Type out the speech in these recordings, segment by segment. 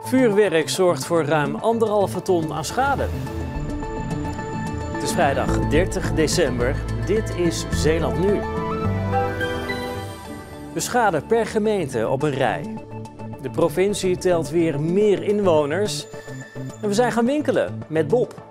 Vuurwerk zorgt voor ruim anderhalve ton aan schade. Het is vrijdag 30 december. Dit is Zeeland Nu. De schade per gemeente op een rij. De provincie telt weer meer inwoners. En we zijn gaan winkelen met Bob.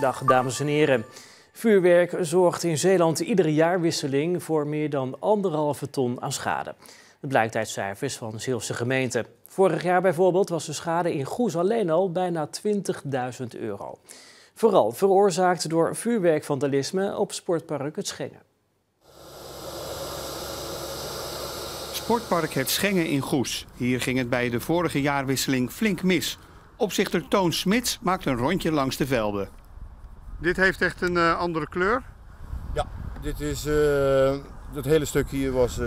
Dag dames en heren. Vuurwerk zorgt in Zeeland iedere jaarwisseling voor meer dan anderhalve ton aan schade. Dat blijkt uit cijfers van Zeelse gemeenten. Vorig jaar bijvoorbeeld was de schade in Goes alleen al bijna 20.000 euro. Vooral veroorzaakt door vuurwerkvandalisme op sportpark Het Schengen. Sportpark Het Schengen in Goes. Hier ging het bij de vorige jaarwisseling flink mis. Opzichter Toon Smits maakt een rondje langs de velden. Dit heeft echt een uh, andere kleur? Ja, dit is, uh, het hele stuk hier was uh,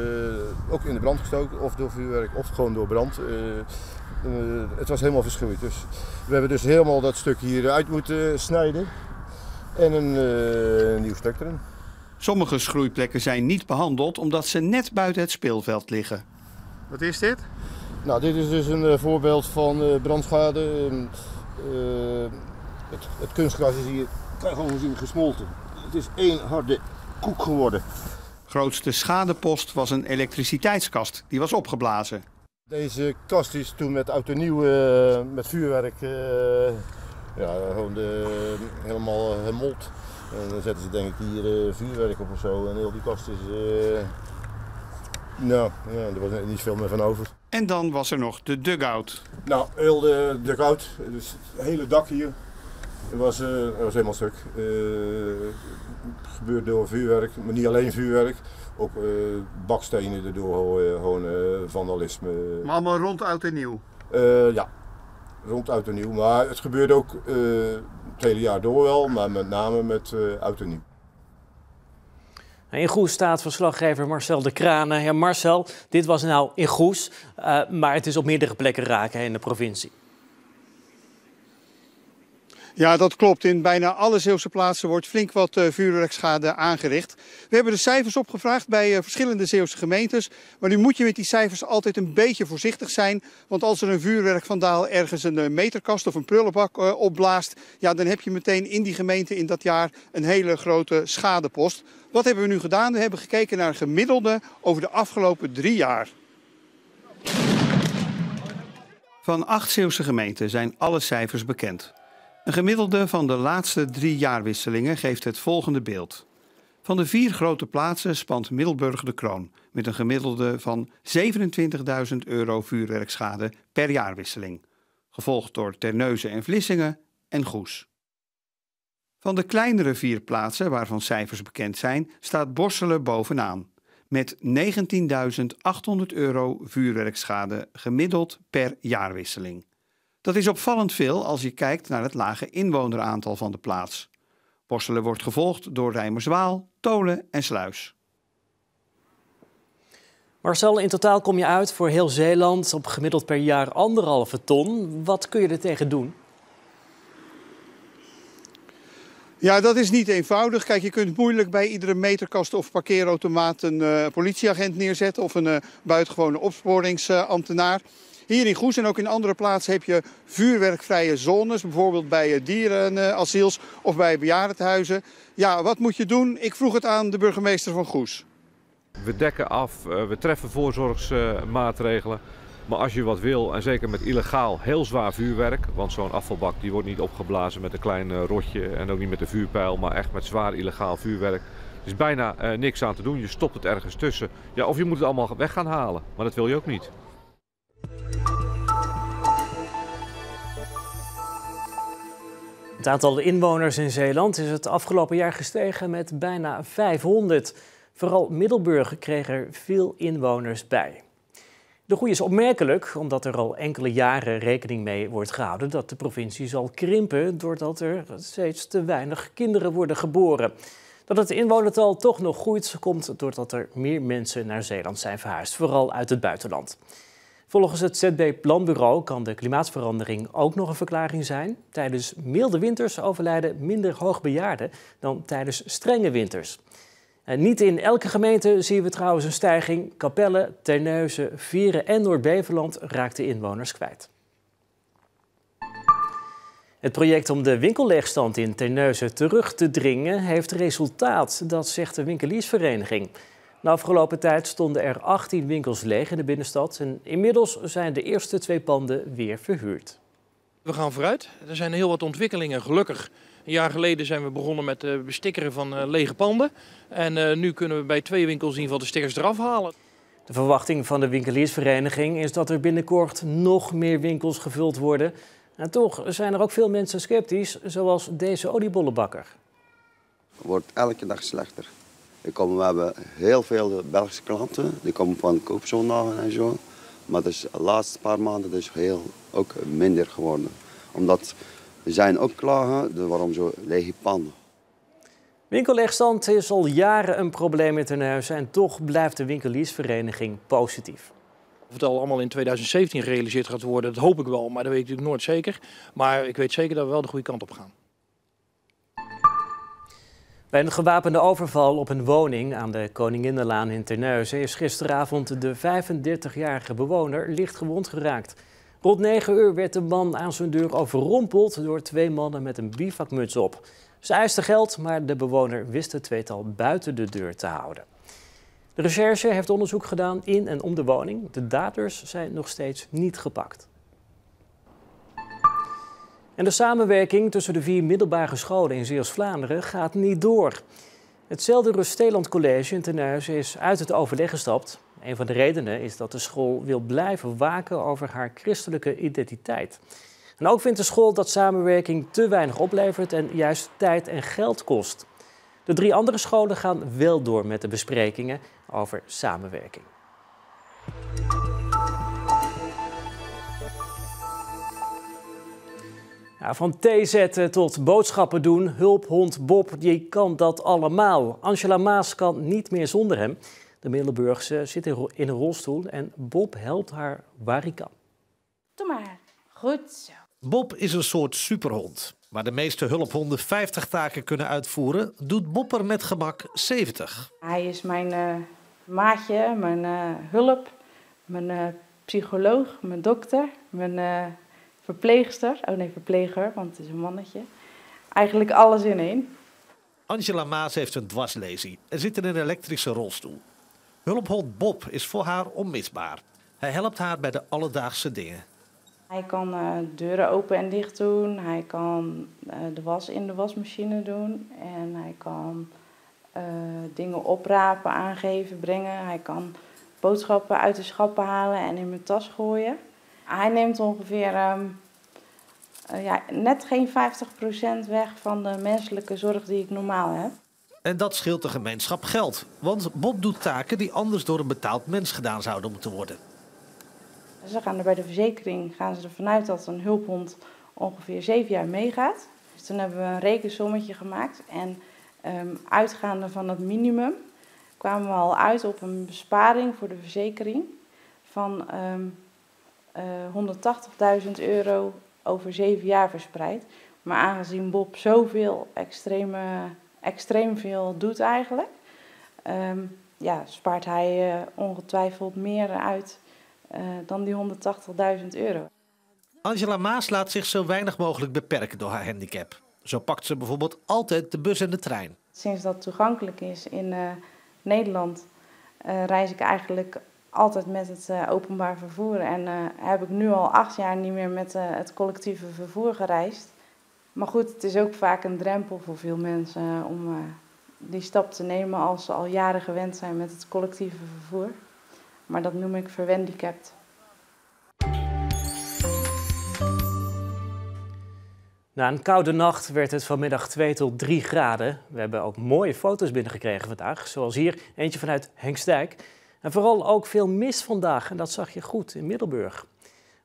ook in de brand gestoken. Of door vuurwerk of gewoon door brand. het was helemaal verschroeid. Dus we hebben dus helemaal dat stuk hier uit moeten snijden. En een nieuw stuk erin. Sommige schroeiplekken zijn niet behandeld omdat ze net buiten het speelveld liggen. Wat is dit? Nou, dit is dus een voorbeeld van brandschade. het, het kunstgras is hier kan je gewoon zien gesmolten. Het is één harde koek geworden. Grootste schadepost was een elektriciteitskast. Die was opgeblazen. Deze kast is toen met oud en nieuw uh, met vuurwerk uh, ja, gewoon de, helemaal gemold. En dan zetten ze denk ik hier uh, vuurwerk op of zo. En heel die kast is... nou, ja, er was niet veel meer van over. En dan was er nog de dugout. Nou, heel de dugout. Dus het hele dak hier. Het was, uh, was helemaal stuk. Uh, gebeurt door vuurwerk, maar niet alleen vuurwerk. Ook uh, bakstenen erdoor, gewoon vandalisme. Maar allemaal rond oud en nieuw? ja, rond oud en nieuw. Maar het gebeurt ook het hele jaar door wel, maar met name met oud en nieuw. In Goes staat verslaggever Marcel de Kranen. Ja, Marcel, dit was nou in Goes, maar het is op meerdere plekken raken in de provincie. Ja, dat klopt. In bijna alle Zeeuwse plaatsen wordt flink wat uh, vuurwerkschade aangericht. We hebben de cijfers opgevraagd bij uh, verschillende Zeeuwse gemeentes. Maar nu moet je met die cijfers altijd een beetje voorzichtig zijn. Want als er een vuurwerkvandaal ergens een uh, meterkast of een prullenbak opblaast... Ja, dan heb je meteen in die gemeente in dat jaar een hele grote schadepost. Wat hebben we nu gedaan? We hebben gekeken naar gemiddelde over de afgelopen drie jaar. Van acht Zeeuwse gemeenten zijn alle cijfers bekend. Een gemiddelde van de laatste drie jaarwisselingen geeft het volgende beeld. Van de vier grote plaatsen spant Middelburg de kroon met een gemiddelde van 27.000 euro vuurwerkschade per jaarwisseling, gevolgd door Terneuzen en Vlissingen en Goes. Van de kleinere vier plaatsen waarvan cijfers bekend zijn, staat Borselen bovenaan met 19.800 euro vuurwerkschade gemiddeld per jaarwisseling. Dat is opvallend veel als je kijkt naar het lage inwoneraantal van de plaats. Borselen wordt gevolgd door Rijmerswaal, Tolen en Sluis. Marcel, in totaal kom je uit voor heel Zeeland op gemiddeld per jaar anderhalve ton. Wat kun je er tegen doen? Ja, dat is niet eenvoudig. Kijk, je kunt moeilijk bij iedere meterkast of parkeerautomaat een uh, politieagent neerzetten of een uh, buitengewone opsporingsambtenaar. Hier in Goes en ook in andere plaatsen heb je vuurwerkvrije zones. Bijvoorbeeld bij eh, dierenasiels of bij bejaardenhuizen. Ja, wat moet je doen? Ik vroeg het aan de burgemeester van Goes. We dekken af, eh, we treffen voorzorgsmaatregelen. Maar als je wat wil, en zeker met illegaal heel zwaar vuurwerk, want zo'n afvalbak die wordt niet opgeblazen met een klein eh, rotje en ook niet met een vuurpijl, maar echt met zwaar illegaal vuurwerk. Er is bijna niks aan te doen. Je stopt het ergens tussen. Ja, of je moet het allemaal weg gaan halen, maar dat wil je ook niet. Het aantal inwoners in Zeeland is het afgelopen jaar gestegen met bijna 500. Vooral Middelburg kreeg er veel inwoners bij. De groei is opmerkelijk omdat er al enkele jaren rekening mee wordt gehouden dat de provincie zal krimpen doordat er steeds te weinig kinderen worden geboren. Dat het inwonertal toch nog groeit komt doordat er meer mensen naar Zeeland zijn verhuisd, vooral uit het buitenland. Volgens het ZB Planbureau kan de klimaatverandering ook nog een verklaring zijn. Tijdens milde winters overlijden minder hoogbejaarden dan tijdens strenge winters. En niet in elke gemeente zien we trouwens een stijging. Capelle, Terneuzen, Vieren en Noord-Beverland raakten inwoners kwijt. Het project om de winkelleegstand in Terneuzen terug te dringen heeft resultaat, dat zegt de winkeliersvereniging. De afgelopen tijd stonden er 18 winkels leeg in de binnenstad en inmiddels zijn de eerste twee panden weer verhuurd. We gaan vooruit. Er zijn heel wat ontwikkelingen, gelukkig. Een jaar geleden zijn we begonnen met het bestikkeren van eh, lege panden. En uh, nu kunnen we bij twee winkels in ieder geval de stickers eraf halen. De verwachting van de winkeliersvereniging is dat er binnenkort nog meer winkels gevuld worden. En toch zijn er ook veel mensen sceptisch, zoals deze oliebollenbakker. Het wordt elke dag slechter. We hebben heel veel Belgische klanten, die komen van koopzondagen en zo. Maar dus de laatste paar maanden is heel ook minder geworden. Omdat er zijn ook klagen, waarom zo lege panden. Winkelleegstand is al jaren een probleem in Terneuzen en toch blijft de winkeliersvereniging positief. Of het al allemaal in 2017 gerealiseerd gaat worden, dat hoop ik wel, maar dat weet ik natuurlijk nooit zeker. Maar ik weet zeker dat we wel de goede kant op gaan. Bij een gewapende overval op een woning aan de Koninginnenlaan in Terneuzen is gisteravond de 35-jarige bewoner licht gewond geraakt. Rond 9 uur werd de man aan zijn deur overrompeld door twee mannen met een bivakmuts op. Ze eisten geld, maar de bewoner wist het tweetal buiten de deur te houden. De recherche heeft onderzoek gedaan in en om de woning. De daders zijn nog steeds niet gepakt. En de samenwerking tussen de vier middelbare scholen in Zeeuws-Vlaanderen gaat niet door. Het Zeldere Steeland College in Terneuzen is uit het overleg gestapt. Een van de redenen is dat de school wil blijven waken over haar christelijke identiteit. En ook vindt de school dat samenwerking te weinig oplevert en juist tijd en geld kost. De drie andere scholen gaan wel door met de besprekingen over samenwerking. Van thee zetten tot boodschappen doen, hulphond Bob, die kan dat allemaal. Angela Maas kan niet meer zonder hem. De Middelburgse zit in een rolstoel en Bob helpt haar waar hij kan. Doe maar. Goed zo. Bob is een soort superhond. Waar de meeste hulphonden 50 taken kunnen uitvoeren, doet Bob er met gemak 70. Hij is mijn uh, maatje, mijn uh, hulp, mijn uh, psycholoog, mijn dokter, mijn verpleegster. Oh nee, verpleger, want het is een mannetje. Eigenlijk alles in één. Angela Maas heeft een dwarslesie en zit in een elektrische rolstoel. Hulphond Bob is voor haar onmisbaar. Hij helpt haar bij de alledaagse dingen. Hij kan uh, deuren open en dicht doen. Hij kan uh, de was in de wasmachine doen. En hij kan uh, dingen oprapen, aangeven, brengen. Hij kan boodschappen uit de schappen halen en in mijn tas gooien. Hij neemt ongeveer um, ja, net geen 50% weg van de menselijke zorg die ik normaal heb. En dat scheelt de gemeenschap geld. Want Bob doet taken die anders door een betaald mens gedaan zouden moeten worden. Ze gaan er bij de verzekering gaan ze ervan uit dat een hulphond ongeveer zeven jaar meegaat. Dus toen hebben we een rekensommetje gemaakt. En um, uitgaande van het minimum kwamen we al uit op een besparing voor de verzekering van um, uh, 180.000 euro over zeven jaar verspreid. Maar aangezien Bob zoveel extreme, extreem veel doet eigenlijk, um, ja, spaart hij uh, ongetwijfeld meer uit uh, dan die 180.000 euro. Angela Maas laat zich zo weinig mogelijk beperken door haar handicap. Zo pakt ze bijvoorbeeld altijd de bus en de trein. Sinds dat toegankelijk is in uh, Nederland, reis ik eigenlijk altijd met het uh, openbaar vervoer. En heb ik nu al acht jaar niet meer met het collectieve vervoer gereisd. Maar goed, het is ook vaak een drempel voor veel mensen om die stap te nemen als ze al jaren gewend zijn met het collectieve vervoer. Maar dat noem ik verwendicapt. Na een koude nacht werd het vanmiddag 2 tot 3 graden. We hebben ook mooie foto's binnengekregen vandaag, zoals hier eentje vanuit Hengstdijk. En vooral ook veel mist vandaag, en dat zag je goed in Middelburg.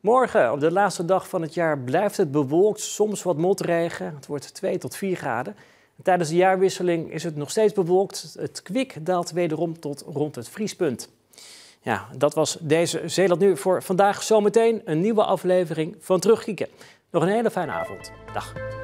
Morgen, op de laatste dag van het jaar, blijft het bewolkt, soms wat motregen. Het wordt 2 tot 4 graden. En tijdens de jaarwisseling is het nog steeds bewolkt. Het kwik daalt wederom tot rond het vriespunt. Ja, dat was deze Zeeland Nu voor vandaag. Zometeen een nieuwe aflevering van Terugkieken. Nog een hele fijne avond. Dag.